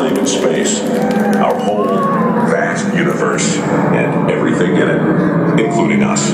time and space, our whole vast universe, and everything in it, including us.